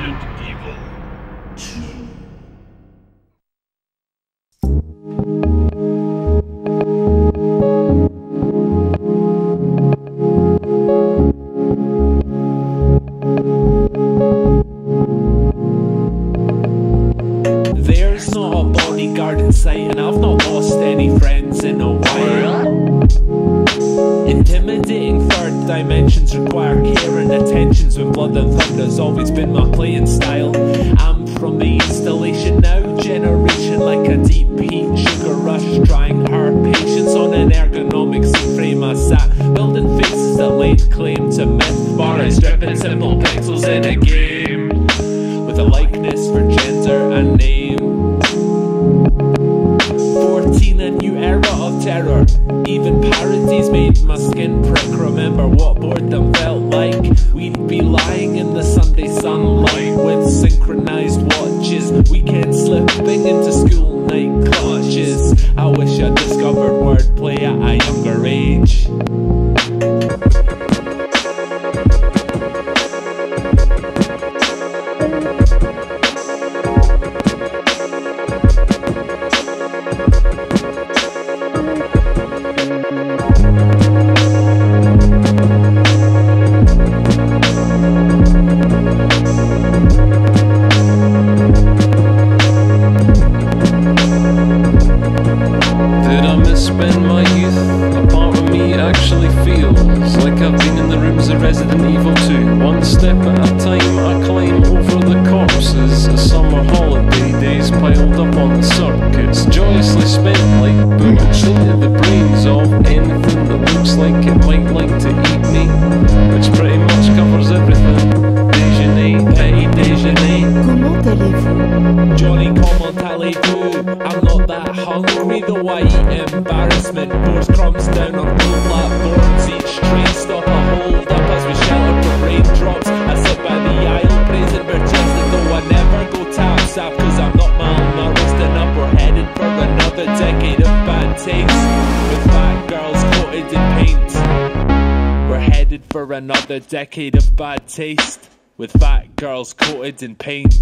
Resident Evil 2. There's not a bodyguard in sight, and I've not lost any friends in a while. Thunder's always been my playing style. I'm from the installation now, generation like a deep heat sugar rush, trying our patience on an ergonomic frame. I sat building faces that laid claim to myth, bar and stripping simple pixels in a game with a likeness for gender and name. 14, a new era of terror. Even parodies made my actually feels like I've been in the rooms of Resident Evil 2. One step at a time, I'm not that hungry, though I eat embarrassment. Pours crumbs down on blue platforms. Each train stop I hold up as we shelter from raindrops. I sit by the aisle, praising chested, though I never go tap sap, cause I'm not malnourished enough. We're headed for another decade of bad taste. With fat girls coated in paint. We're headed for another decade of bad taste. With fat girls coated in paint.